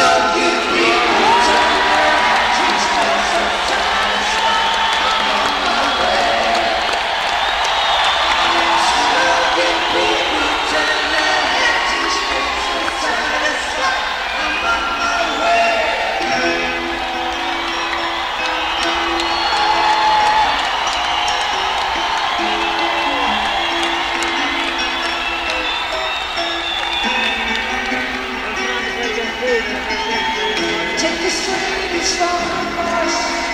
your It's got you.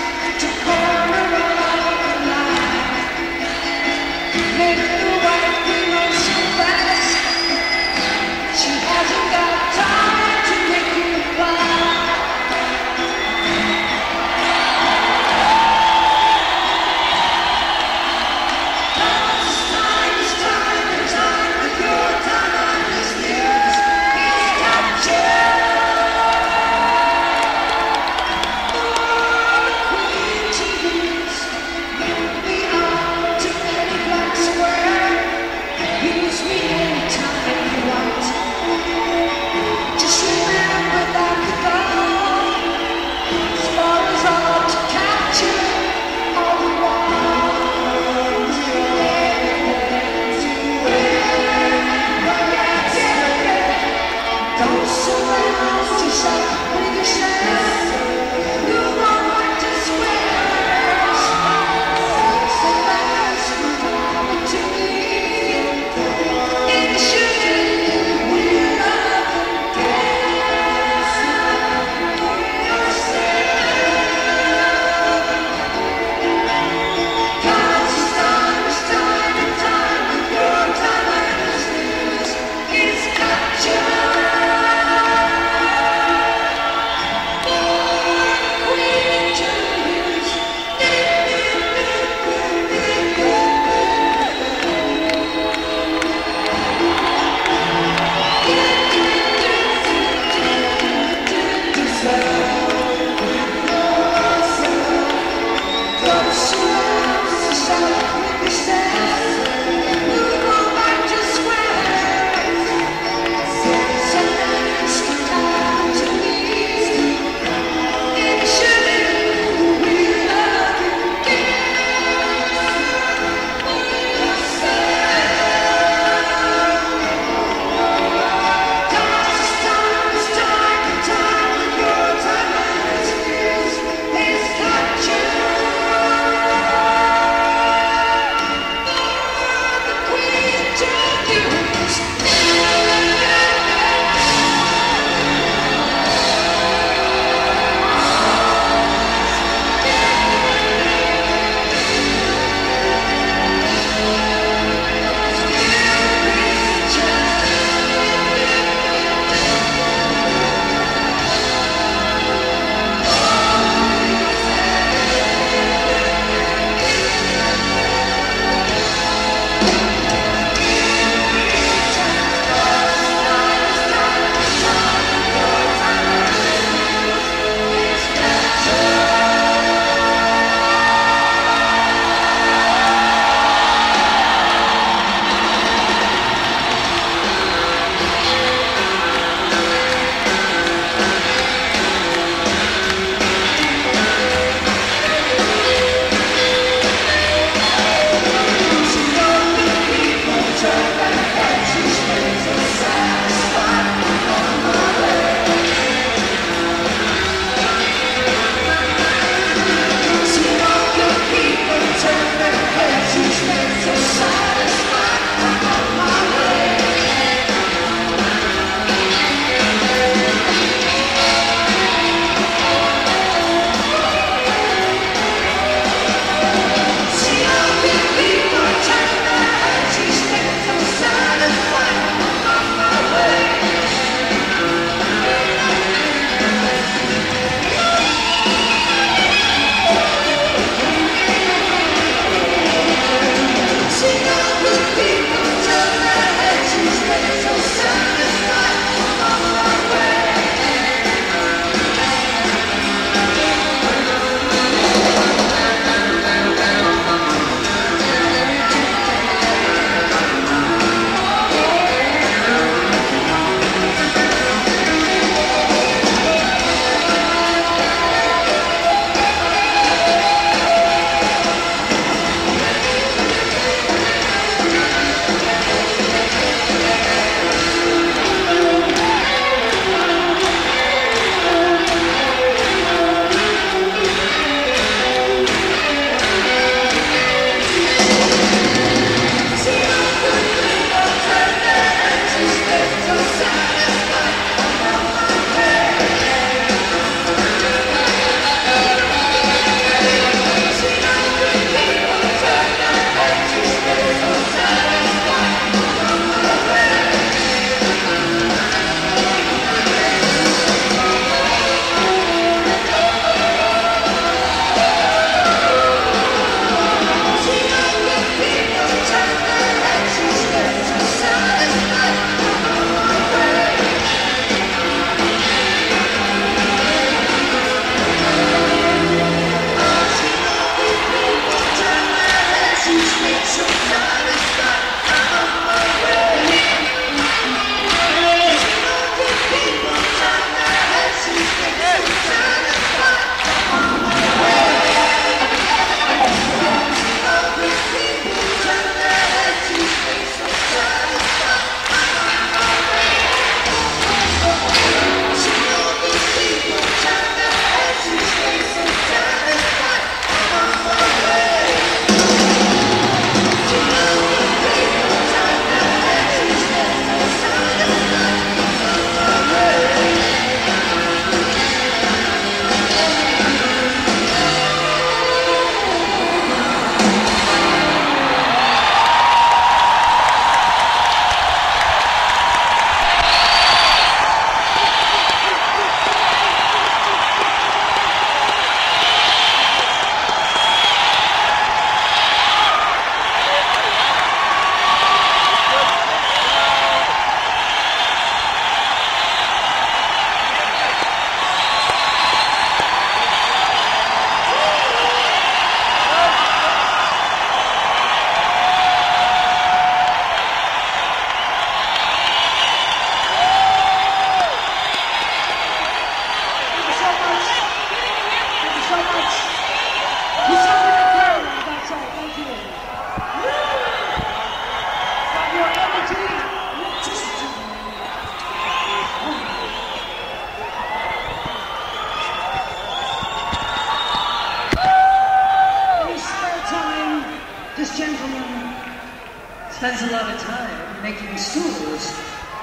A lot of time making stools.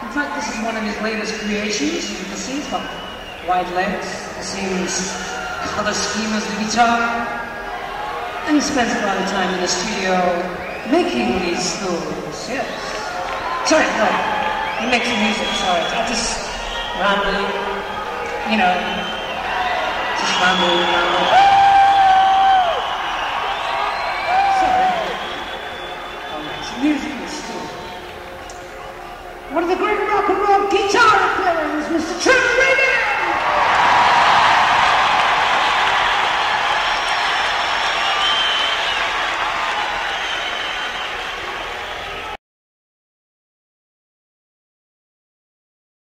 In fact, this is one of his latest creations. You can see it's got wide legs, the same color scheme as the guitar. And he spends a lot of time in the studio making these stools, yes. Sorry, no, he makes music, sorry. I just rambling, you know, just rambling, rambling. One of the great rock and roll guitar players, Mr. Trevor Rabin!